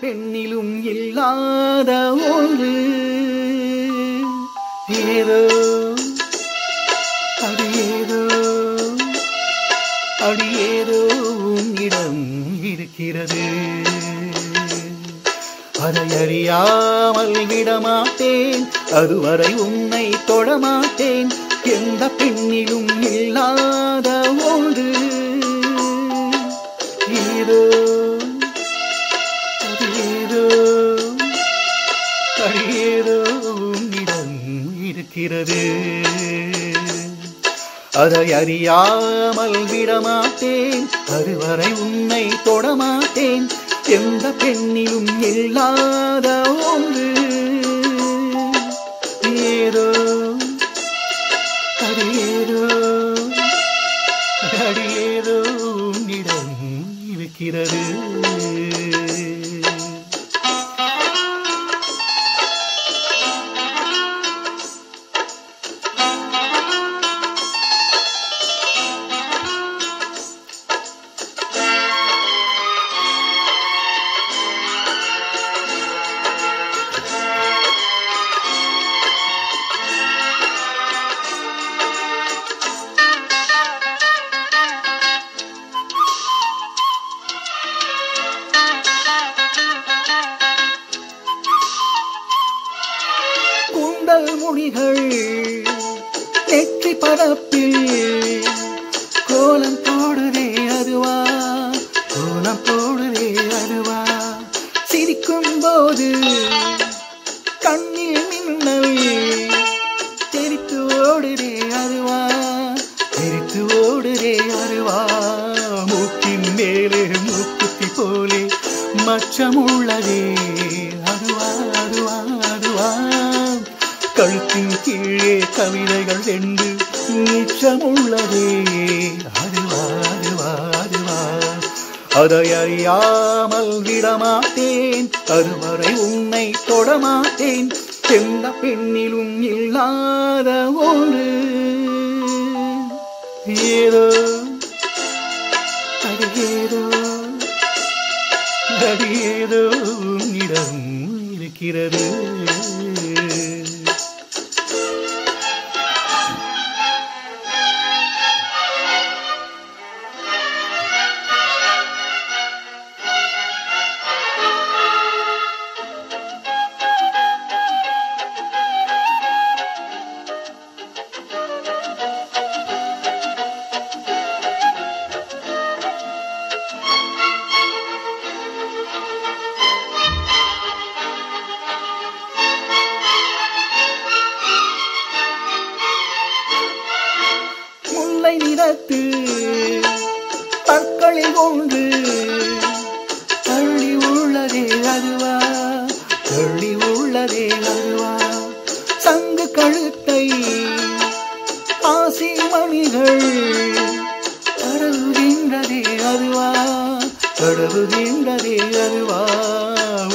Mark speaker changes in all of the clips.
Speaker 1: பெண்ணிலும் இல்லாத ஒன்று. ஏதோ அடியேதோ அடியேதோ உன்னிடம் இருக்கிறது. அதை அறியாமல் விடமாட்டேன் அதுவரை உன்னை தொடமாட்டேன். எந்த பெண்ணிலும் இல்லாத ஒன்று. ஏதோ இருக்கிறது. அதை அறியாமல் விடமாட்டேன். அதுவரை உன்னை தொடமாட்டேன். எந்த பெண்ணிலும் இல்லாத ஒன்று. ஏதோ அது ஏதோ அது ஏதோ உன்னிடம் இருக்கிறது. கூந்தல் மொழிகள் நெற்றி பரப்பில் கோலம் போடுதே அதுவா? கோலம் போடுதே அதுவா? சிரிக்கும் போது கண்ணில் மின்னல் தெரித்து ஓடுதே அதுவா? தெரித்து ஓடுதே அதுவா? மூக்கின் மேலே மூக்குத்தி போலே மச்சமுள்ளதே. அதுவா அதுவா அதுவா. கழுத்தின் கீழே கவிதைகள் ரெண்டு மிச்சமுள்ளதே அதுவா அதுவா அதுவா அதை அறியாமல் விடமாட்டேன் அதுவரை உன்னை தொடமாட்டேன் எந்த பெண்ணிலும் இல்லாத ஒன்று. ஏதோ அது ஏதோ அது ஏதோ உன்னிடம் இருக்கிறது. முல்லை நிறத்து பற்களில் ஒன்று தள்ளி உள்ளதே அதுவா தள்ளி உள்ளதே அதுவா. சங்கு கழுத்தை ஆசி மணிகள் தடவுகின்றதே அதுவா தடவுகின்றதே அதுவா.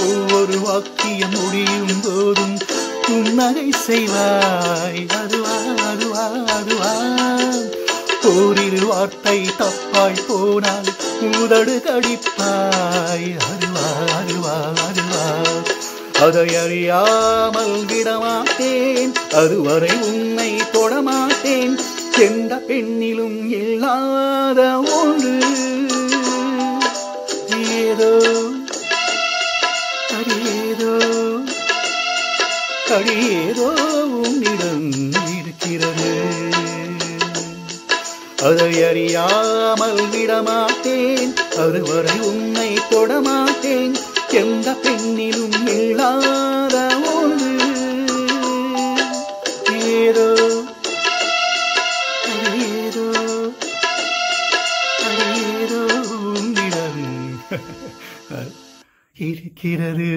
Speaker 1: ஒவ்வொரு வாக்கியம் முடியும் போதும் புன்னகை செய்வாய். அதுவா அதுவா அதுவா. போரில் வார்த்தை தப்பாய் போனால் உதடு கடிப்பாய். அருவா அருவா அருவா. அதை அறியாமல் விடமாட்டேன். அதுவரை உன்னை தொடமாட்டேன். எந்த பெண்ணிலும் இல்லாத ஒன்று. ஏதோ அது ஏதோ அதை அறியாமல் விடமாட்டேன். அறுவரை உன்னை தொடமாட்டேன். எந்த பெண்ணிலும் இல்லாத ஒன்று. ஏதோ ஏதோ ஏதோ இருக்கிறது.